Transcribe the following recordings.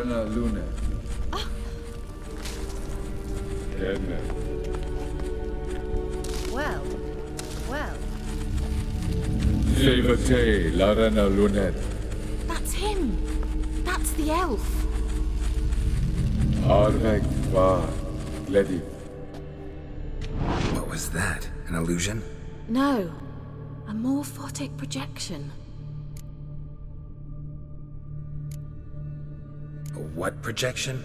Larena Lune. Denne. Well, well, Sevate Larena Lunet. that's him. That's the elf. Arvek Va Gledi. What was that? An illusion? No, a morphotic projection. What projection?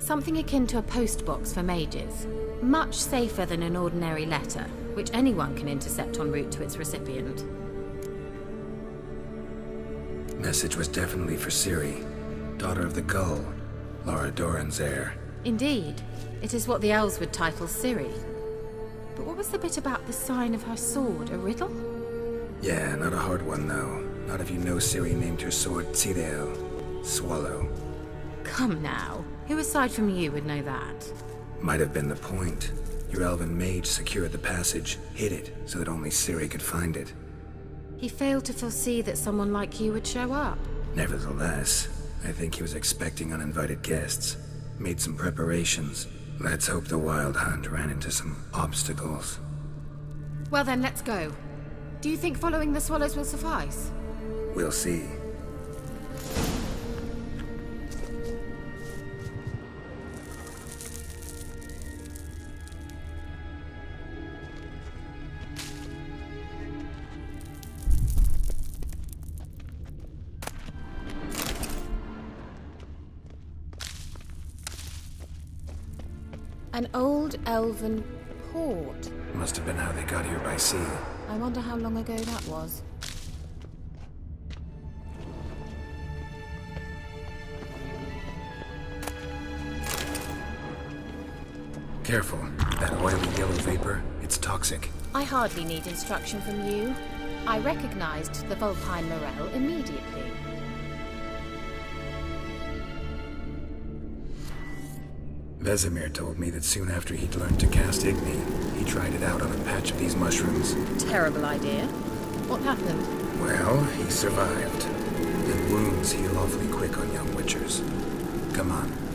Something akin to a postbox for mages. Much safer than an ordinary letter, which anyone can intercept en route to its recipient. Message was definitely for Ciri, daughter of the Gull, Lara Dorren's heir. Indeed, it is what the elves would title Ciri. But what was the bit about the sign of her sword? A riddle? Yeah, not a hard one though. Not if you know Ciri named her sword Zireael, Swallow. Come now. Who aside from you would know that? Might have been the point. Your elven mage secured the passage, hid it, so that only Ciri could find it. He failed to foresee that someone like you would show up. Nevertheless, I think he was expecting uninvited guests. Made some preparations. Let's hope the Wild Hunt ran into some obstacles. Well then, let's go. Do you think following the swallows will suffice? We'll see. An old elven port. Must have been how they got here by sea. I wonder how long ago that was. Careful. That oily yellow vapor, it's toxic. I hardly need instruction from you. I recognized the Vulpine Morel immediately. Vesemir told me that soon after he'd learned to cast Igni, he tried it out on a patch of these mushrooms. Terrible idea. What happened? Well, he survived. And wounds heal awfully quick on young witchers. Come on.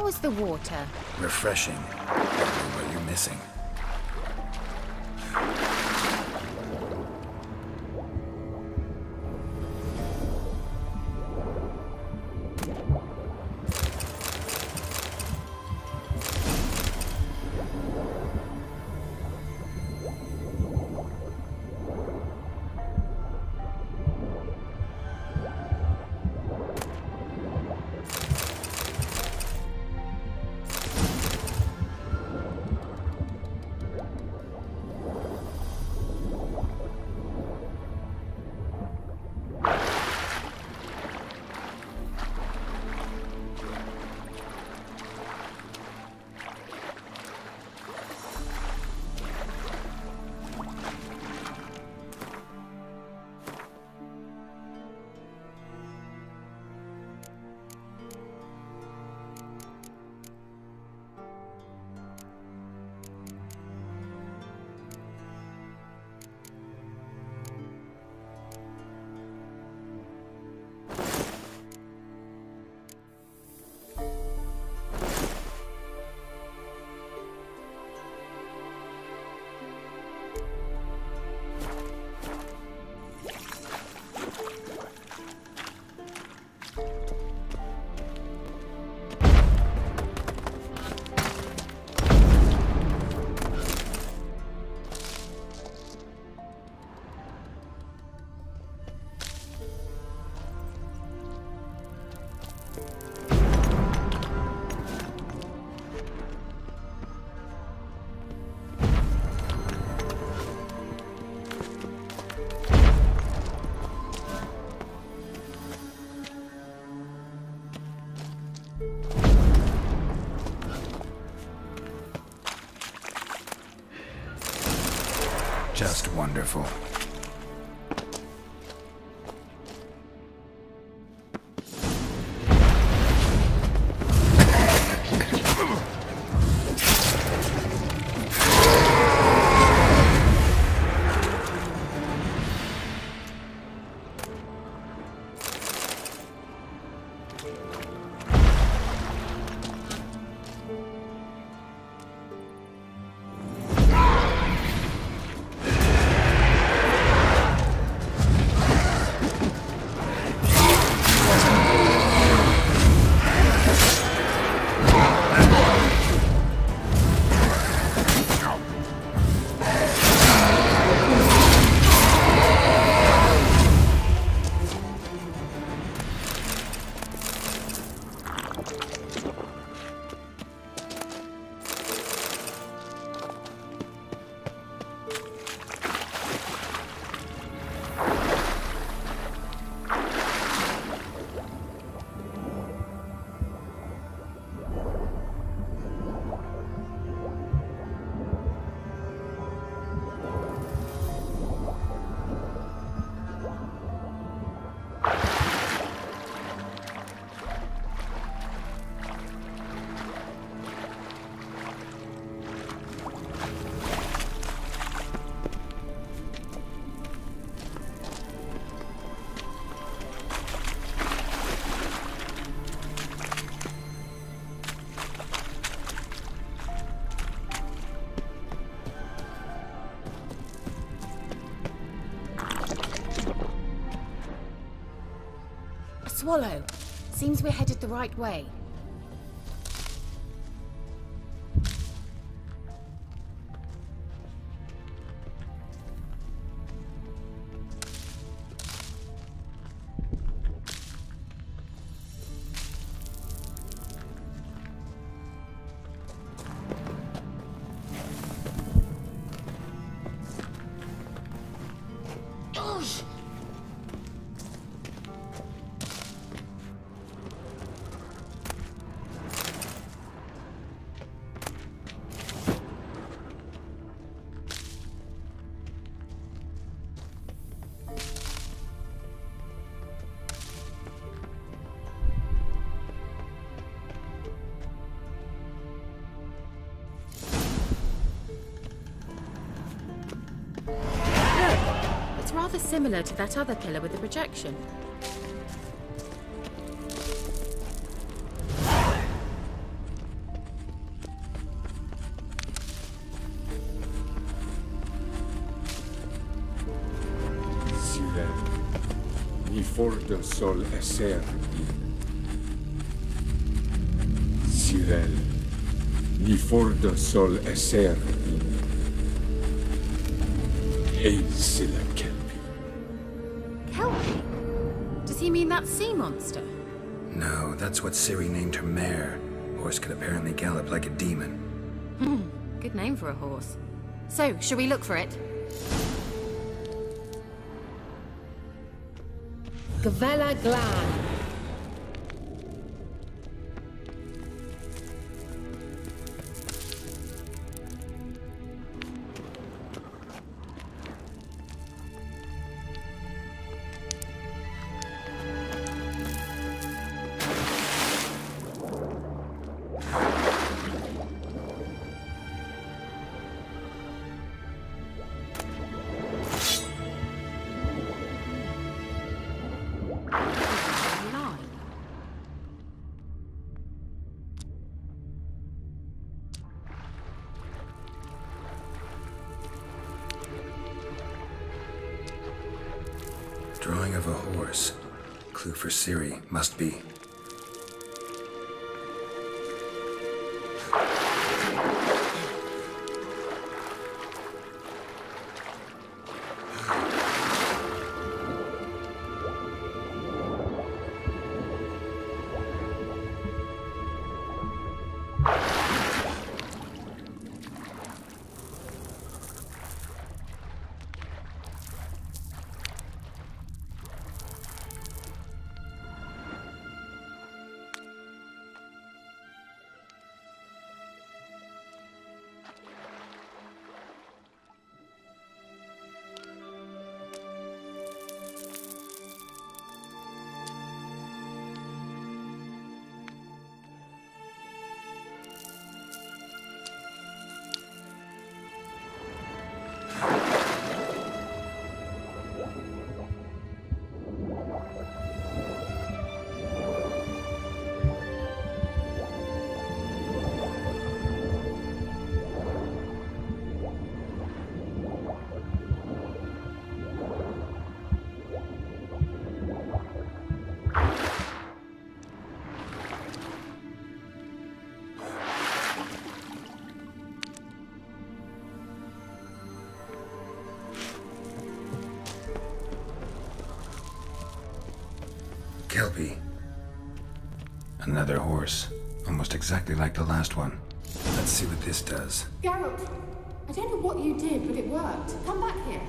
How is the water? Refreshing. What are you're missing. Wonderful. Swallow. Seems we're headed the right way. is similar to that other pillar with the projection. Si mi forte sol esser Sirel, ni forte sol esser Einsila. Monster? No, that's what Ciri named her mare. Horse could apparently gallop like a demon. Hmm, good name for a horse. So, shall we look for it? Gavella Glan. For Ciri must be. Kelpie. Another horse. Almost exactly like the last one. Let's see what this does. Geralt, I don't know what you did, but it worked. Come back here.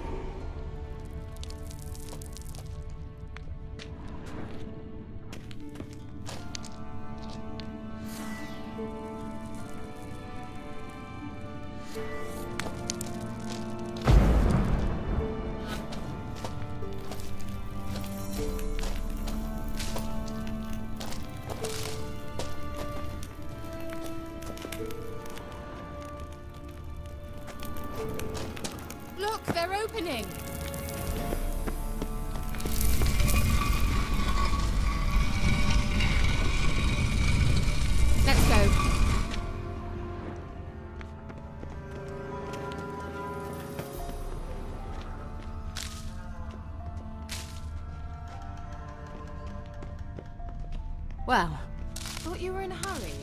Well, thought you were in a hurry.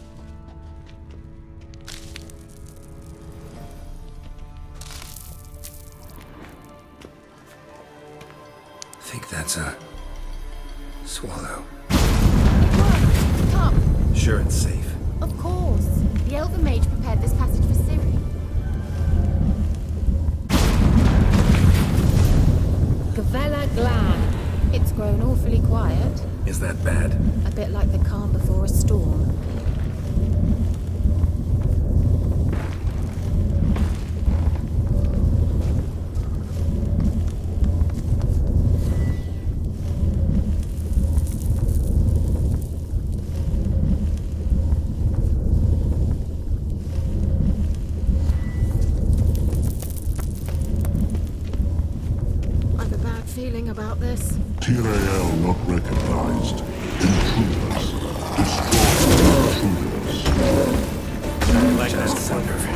think that's a. swallow. Come, Sure it's safe. of course. The Elven Mage prepared this passage for Ciri. Gavella Glan. It's grown awfully quiet, Is that bad? Bit like the calm before a storm. I've a bad feeling about this. Tyrael not recognized. Intruders. Destroy intruders. Like thunder.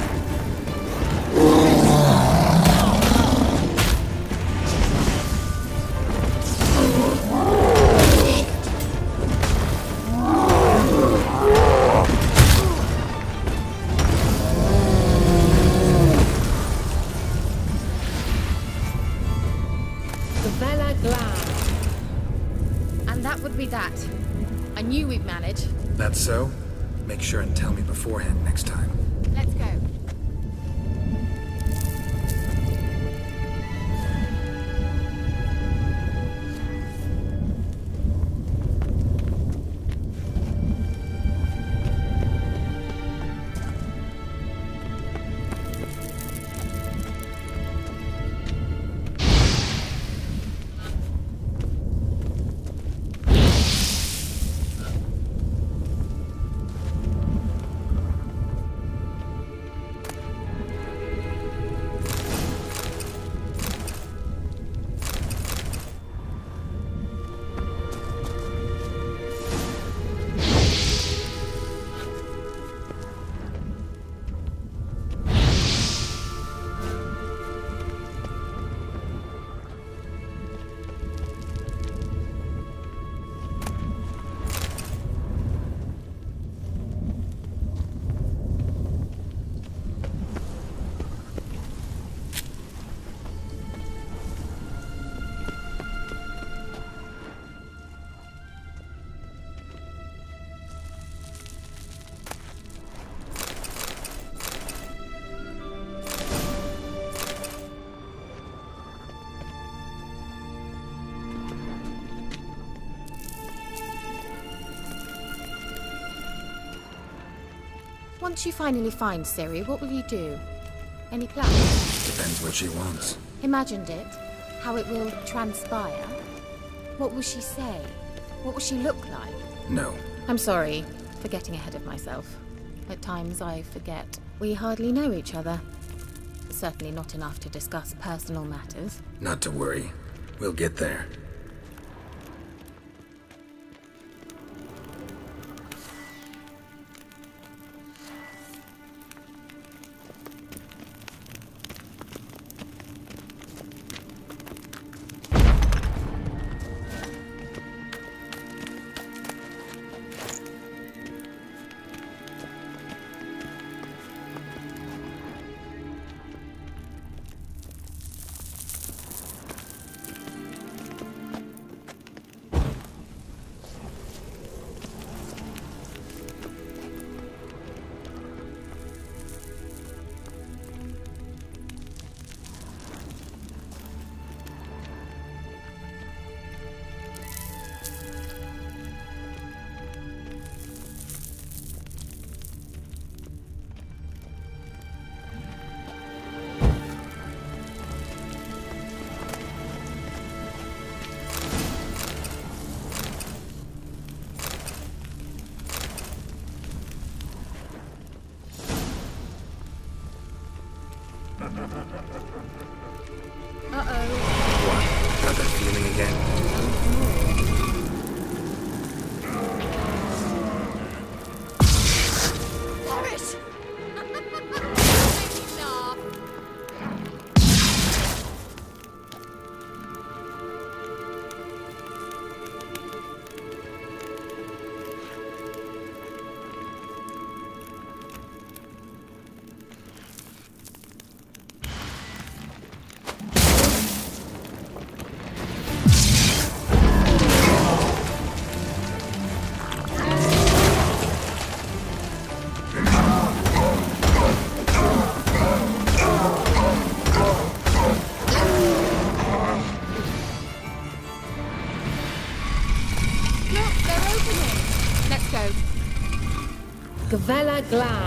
Once you finally find Ciri, what will you do? Any plans? Depends what she wants. Imagined it? How it will transpire? What will she say? What will she look like? No. I'm sorry for getting ahead of myself. At times I forget we hardly know each other. Certainly not enough to discuss personal matters. Not to worry. We'll get there. Gavella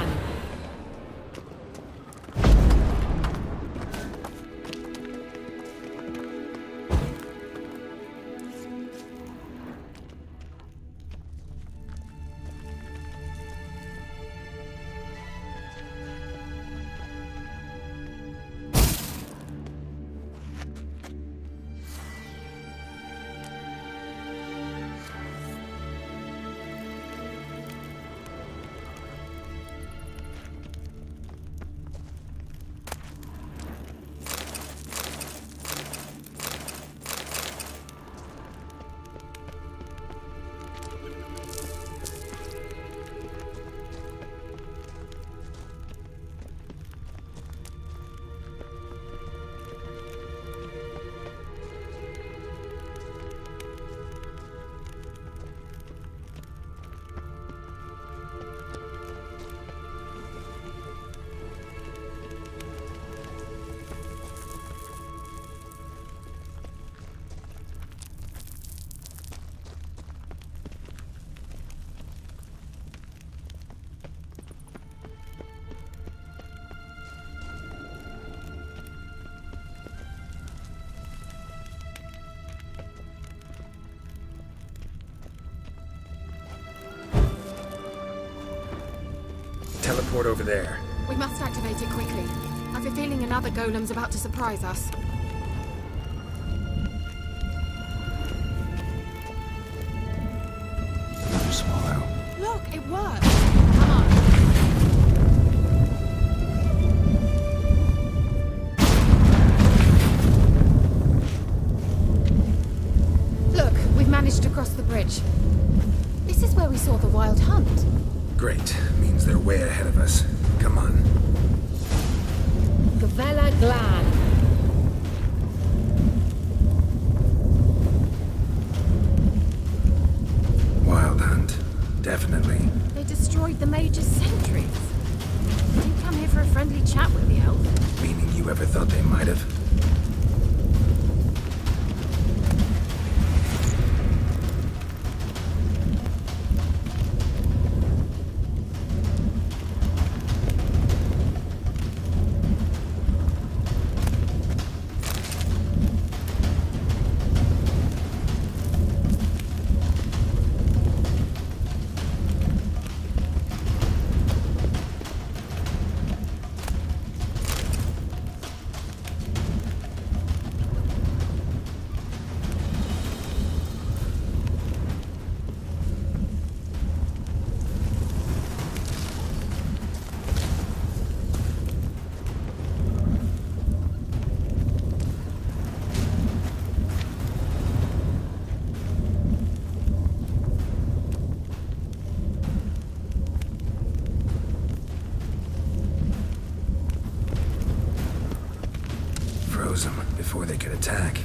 Glan. over there. We must activate it quickly. I've a feeling another golem's about to surprise us. Another swallow. Look, it worked. Could attack.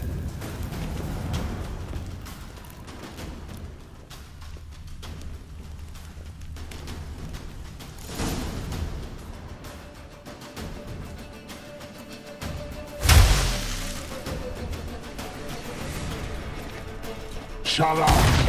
Shut up!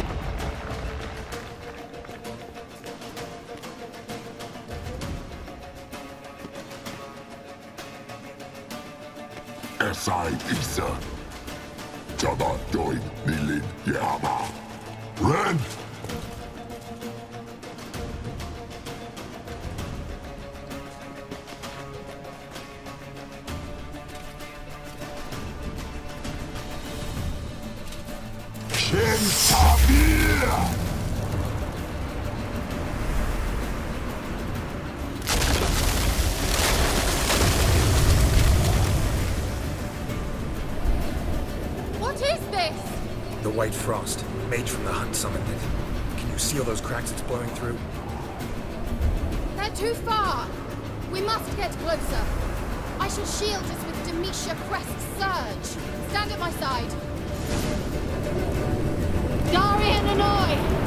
Frost. Mage from the hunt summoned it. Can you seal those cracks it's blowing through? They're too far. We must get closer. I shall shield us with Demetia Crest Surge. Stand at my side. Darian Annoy.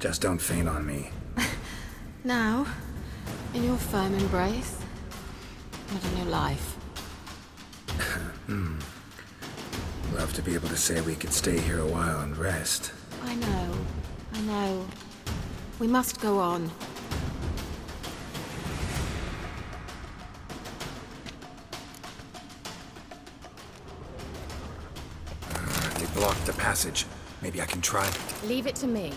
Just don't faint on me. Now, in your firm embrace, and a new life. Hmm. Love to be able to say we could stay here a while and rest. I know, I know. We must go on. Uh, they blocked the passage. Maybe I can try. Leave it to me.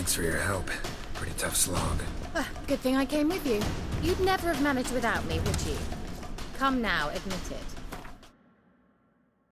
Thanks for your help. Pretty tough slog. Ah, Good thing I came with you. You'd never have managed without me, would you? Come now, admit it.